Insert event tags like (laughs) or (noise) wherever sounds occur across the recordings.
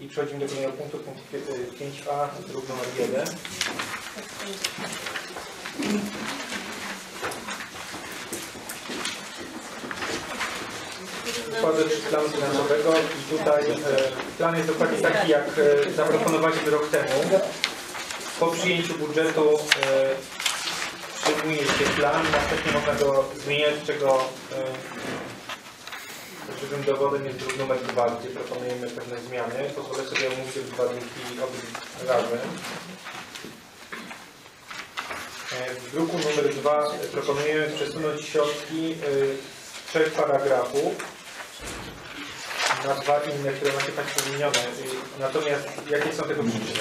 I przechodzimy do kolejnego punktu, punkt pi- 5a, druk numer 1. Wkłady planu finansowego i tutaj e, plan jest dokładnie taki, jak e, zaproponowaliśmy rok temu. Po przyjęciu budżetu e, przyjmuje się plan, następnie można go zmieniać, czego e, żywym dowodem jest druk numer 2, gdzie proponujemy pewne zmiany. Pozwolę sobie omówić odwadniki obydwu razem. E, W druku numer 2 proponujemy przesunąć środki e, z trzech paragrafów na dwa inne, które macie Państwo wymienione. E, Natomiast jakie są tego przyczyny?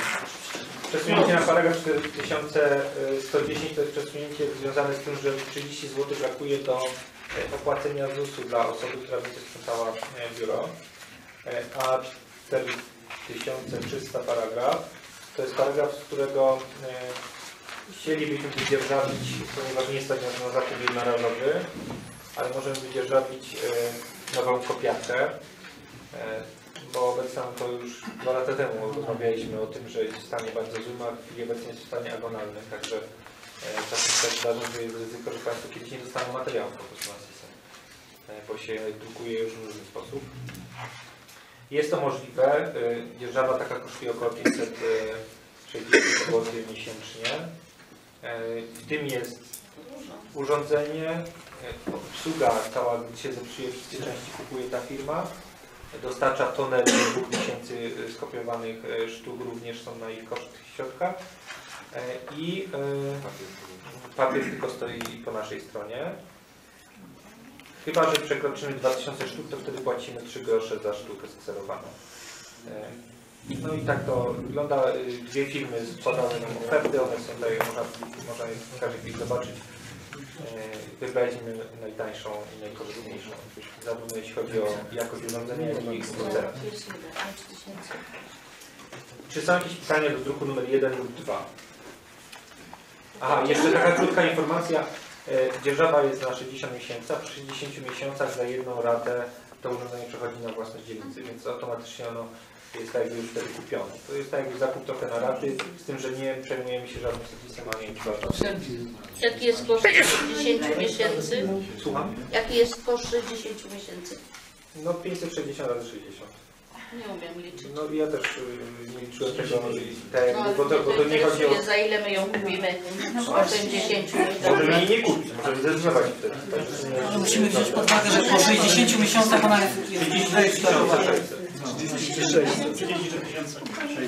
Przesunięcie na paragraf 4110 to jest przesunięcie związane z tym, że 30 zł brakuje do opłacenia ZUS-u dla osoby, która będzie sprzątała e, biuro. E, A 4300 paragraf to jest paragraf, z którego e, chcielibyśmy wydzierżawić, ponieważ nie stać na zakup jednorazowy, ale możemy wydzierżawić e, nową kopiarkę. E, bo obecnie to już dwa lata temu rozmawialiśmy o tym, że jest w stanie bardzo złym, a obecnej jest w stanie agonalnym, także e, czasem tak zdarza, że jest ryzyko, że Państwo kiedyś nie dostaną materiału po prostu na system, e, bo się drukuje już w różny sposób. Jest to możliwe, e, dzierżawa taka kosztuje około 560 zł miesięcznie. E, W tym jest urządzenie, e, obsługa cała, gdy się zepsuje, wszystkie części kupuje ta firma. Dostarcza tysięcy e, skopiowanych e, sztuk, również są na ich koszt. E, I e, papier tylko stoi po naszej stronie. Chyba, że przekroczymy 2000 sztuk, to wtedy płacimy 3 grosze za sztukę skserowaną. E, No i tak to wygląda. E, Dwie firmy składały nam oferty, one są tutaj, można, można je w każdej chwili zobaczyć. E, Wybraliśmy najtańszą i najkorzystniejszą, zarówno jeśli chodzi o jakość urządzenia, jak i cenę. Czy są jakieś pytania do druku numer 1 lub 2? Aha, jeszcze taka krótka informacja. E, Dzierżawa jest na 60 miesięcy, a po 60 miesiącach za jedną ratę to urządzenie przechodzi na własność dzielnicy, więc automatycznie ono jest tak jakby już wtedy kupione. To jest tak jakby zakup trochę na raty, z tym, że nie przejmujemy się żadnym serwisem ani płatnością. Jaki jest koszt 60 miesięcy? Słucham? Jaki jest koszt 60 miesięcy? No 560 razy 60. Nie umiem liczyć. No ja też y, nie liczyłem tego, i tak No, bo, to, bo to nie chodzi o... interesuje, za ile my ją kupimy? Po 80 Możemy jej nie kupić, możemy zrezygnować wtedy. Ale musimy wziąć pod uwagę, że po 60 miesiącach ona jest 3600.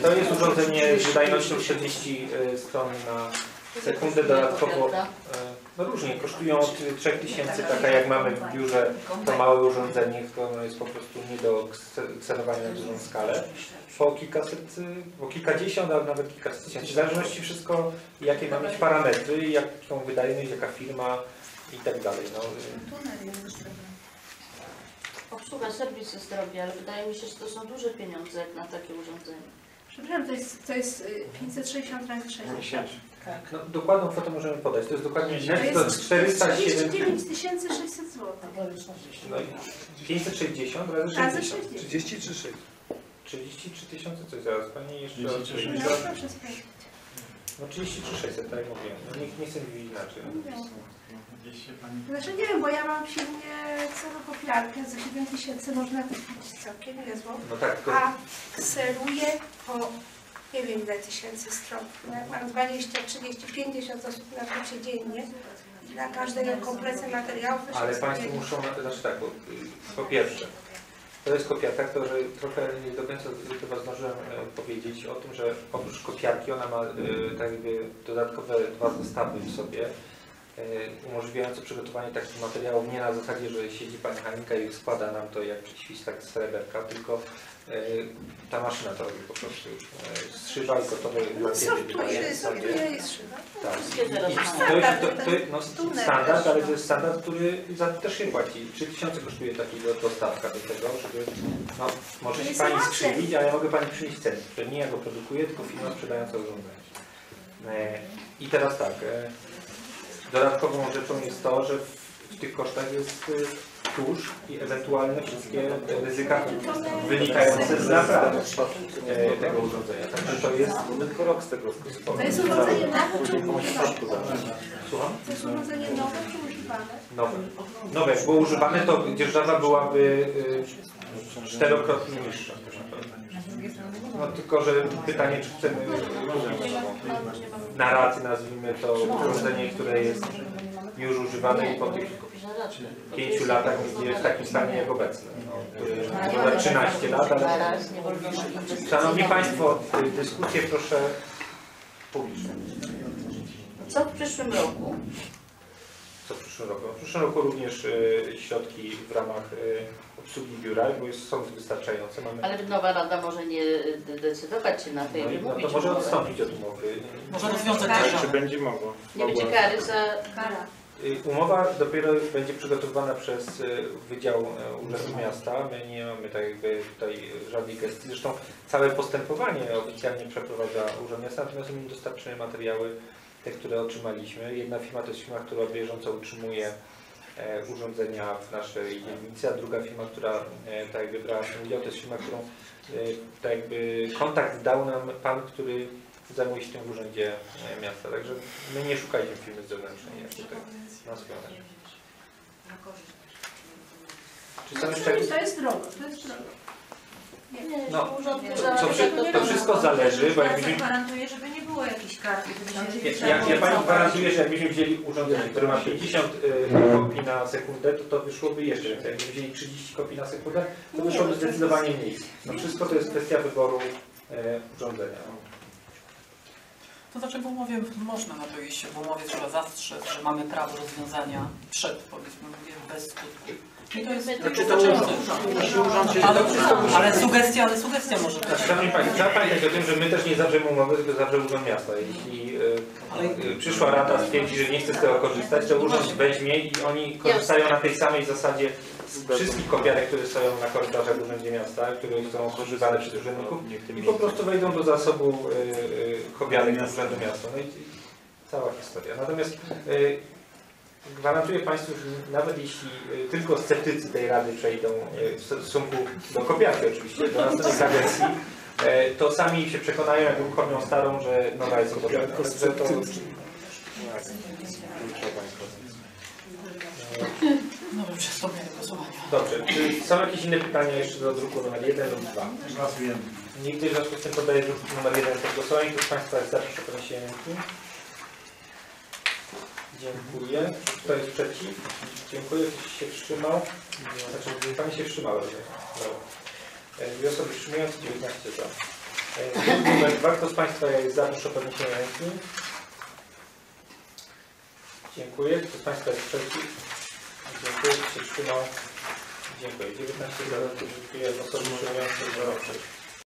To jest urządzenie z wydajnością 40 y, stron na sekundę dodatkowo. e, No różnie, kosztują od 3000, taka jak mamy w biurze to małe urządzenie, to ono jest po prostu nie do kse- kserowania na dużą skalę. Po kilkaset, y, po kilkadziesiąt, a nawet kilkaset tysięcy. W zależności wszystko, jakie ma mieć parametry, jaką wydajność, jaka firma i tak dalej. No, y, Obsługa serwisy zdrowia, ale wydaje mi się, że to są duże pieniądze jak na takie urządzenie. Przepraszam, to jest, to jest y, 560 razy 60. no, dokładną kwotę możemy podać. To jest dokładnie To net, to jest 407 39 600 zł. no, i 560 razy Razy 60. 60. 30 czy 6? 33 tysiące coś zaraz Pani jeszcze 33 No, proszę sprawdzić. No 33 600, tak jak mówiłem. No, nie, nie chcę mówić inaczej. Znaczy nie wiem, bo ja mam silnie całą kopiarkę za 7 tysięcy, można kupić całkiem niezłą. No tak, tylko A kseruję po nie wiem ile tysięcy stron. No mam 20, 30, 50 osób na kursie dziennie, dla materiałów to się Ale. Państwo muszą, znaczy tak, bo, y, po pierwsze, to jest kopiarka, to że trochę nie do końca chyba zdążyłem e, powiedzieć o tym, że oprócz kopiarki ona ma e, tak jakby dodatkowe dwa zestawy w sobie, umożliwiające przygotowanie takich materiałów nie na zasadzie, że siedzi Pani mechanika i składa nam to jak świstak z sreberka, tylko e, ta maszyna to robi po prostu. E, Zszywa i gotowe No software jest szyba. Tak. I mają. to jest, to, to, no, standard, ale no. to jest standard, który za to też się płaci. 3000 kosztuje taki do- dostawka do tego, żeby, no, może To się Pani skrzywić, ale ja mogę Pani przynieść ceny, że nie ja go produkuję, tylko firma sprzedająca urządzenie. E, I teraz tak, e, dodatkową rzeczą jest to, że w, tych kosztach jest e, tusz i ewentualne wszystkie ryzyka wynikające z naprawy e, tego urządzenia. Także to jest tylko rok z tego To jest urządzenie nowe? Słucham? To jest urządzenie nowe? Nowe. Nowe, bo używane to dzierżawa byłaby y, czterokrotnie niższa. No tylko, że pytanie, czy chcemy na raty nazwijmy to urządzenie, które jest już używane i po tych pięciu latach jest w takim stanie jak obecne. No, które ma 13 lat, ale... Szanowni Państwo, dyskusję proszę publiczną. Co w przyszłym roku? Co w przyszłym roku? W przyszłym roku również y, środki w ramach y, obsługi biura, bo jest, są wystarczające. Mamy, Ale nowa rada może nie de- decydować się na i no, no to może odstąpić od umowy. Może rozwiązać dzierżawę. Czy będzie mogło? Nie będzie kary za... Kara. Y, Umowa dopiero będzie przygotowywana przez y, Wydział y, Urzędu Miasta. My nie mamy tak jakby tutaj żadnej gestii. Zresztą całe postępowanie oficjalnie przeprowadza Urząd Miasta, natomiast my dostarczymy materiały, te, które otrzymaliśmy. Jedna firma to jest firma, która bieżąco utrzymuje e, urządzenia w naszej dzielnicy, a druga firma, która e, tak jakby brała w tym udział, to jest firma, którą e, tak jakby kontakt dał nam pan, który zajmuje się tym w Urzędzie Miasta. Także my nie szukaliśmy firmy zewnętrznej jak tutaj na rękę. Czy są jeszcze jakieś... To jest drogo, to jest drogo. Nie, No, To, to, to wszystko zależy, bo jakbyśmy... gwarantuję, żeby nie było jakichś kart. Ja, ja, ja Pani gwarantuję, że jakbyśmy wzięli urządzenie, które ma 50 y, kopii na sekundę, to to wyszłoby jeszcze więcej. Jakbyśmy wzięli 30 kopii na sekundę, to wyszłoby zdecydowanie mniej. No wszystko to jest kwestia wyboru e, urządzenia. To znaczy w umowie można na to iść, w umowie trzeba zastrzec, że mamy prawo rozwiązania przed, powiedzmy, mówię, bez skutku. I to jest Znaczy, to wystarczające. Ale, ale sugestia, ale sugestia może być. Znaczy, Szanowni Państwo, trzeba pamiętać o tym, że my też nie zawrzemy umowy, tylko zawrze Urząd Miasta. Jeśli y, y, przyszła Rada stwierdzi, że nie chce z tego korzystać, to Urząd weźmie i oni korzystają na tej samej zasadzie wszystkich kopiarek, które stoją na korytarzach w Urzędzie Miasta, które są korzystane przez urzędników i po prostu wejdą do zasobu y, y, kopiarek Urzędu Miasta. No i cała historia. Natomiast y, gwarantuję Państwu, że nawet jeśli tylko sceptycy tej Rady przejdą w stosunku do kopiarki oczywiście, do następnej kadencji, to sami się przekonają, jak uruchomią starą, że nowa jest potrzebna. Także to, (laughs) No dobrze, przystąpię do głosowania. dobrze. Czy są jakieś inne pytania jeszcze do druku numer 1 lub 2? Nigdy w związku z tym podaję druk numer 1 pod głosowanie. Kto z Państwa jest za, proszę o podniesienie ręki. Dziękuję. Kto jest przeciw? Dziękuję. Ktoś się wstrzymał? Znaczy, Pani się wstrzymała. Dobra. E, Dwie osoby wstrzymujące, 19 za. E, Druk numer 2. Kto z Państwa jest za, proszę o podniesienie ręki. Dziękuję. Kto z Państwa jest przeciw? Dziękuję. Się wstrzymał? Dziękuję. 19 za. Dziękuję. Osoby wstrzymujące 0 przeciw.